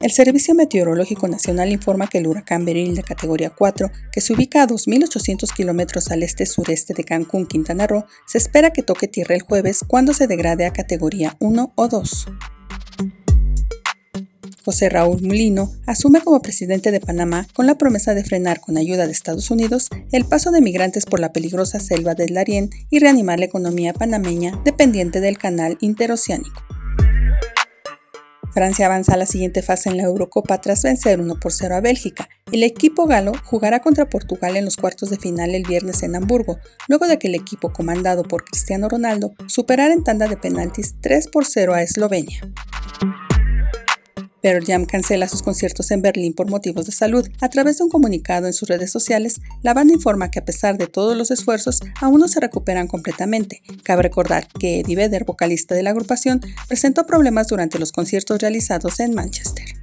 El Servicio Meteorológico Nacional informa que el huracán Beryl de categoría 4, que se ubica a 2.800 kilómetros al este-sureste de Cancún, Quintana Roo, se espera que toque tierra el jueves cuando se degrade a categoría 1 o 2. José Raúl Mulino asume como presidente de Panamá con la promesa de frenar con ayuda de Estados Unidos el paso de migrantes por la peligrosa selva del Darién y reanimar la economía panameña dependiente del canal interoceánico. Francia avanza a la siguiente fase en la Eurocopa tras vencer 1 por 0 a Bélgica. El equipo galo jugará contra Portugal en los cuartos de final el viernes en Hamburgo, luego de que el equipo comandado por Cristiano Ronaldo superara en tanda de penaltis 3 por 0 a Eslovenia. Pearl Jam cancela sus conciertos en Berlín por motivos de salud. A través de un comunicado en sus redes sociales, la banda informa que a pesar de todos los esfuerzos, aún no se recuperan completamente. Cabe recordar que Eddie Vedder, vocalista de la agrupación, presentó problemas durante los conciertos realizados en Manchester.